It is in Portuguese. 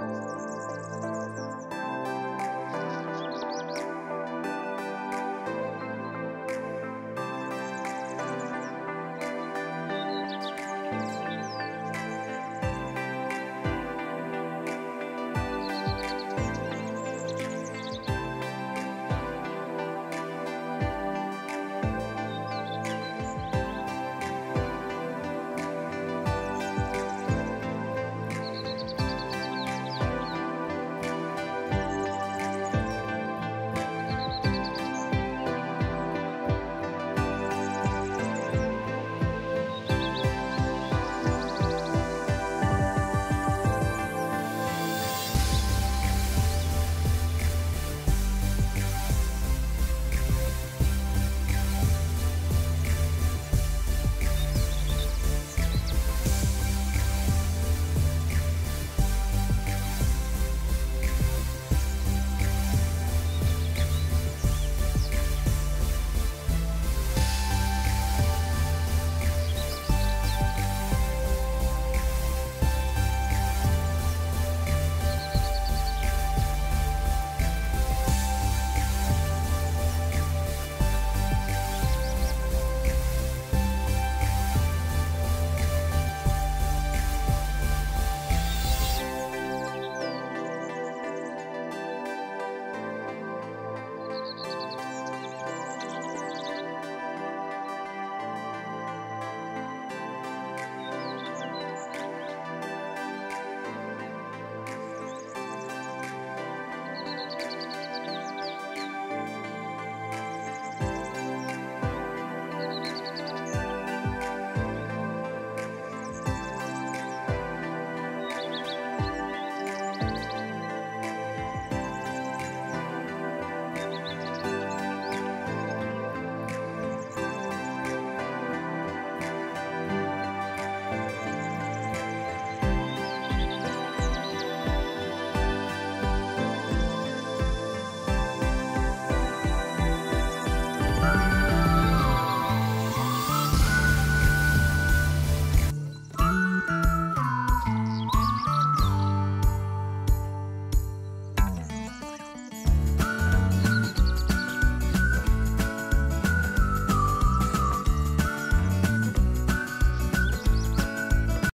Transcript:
Música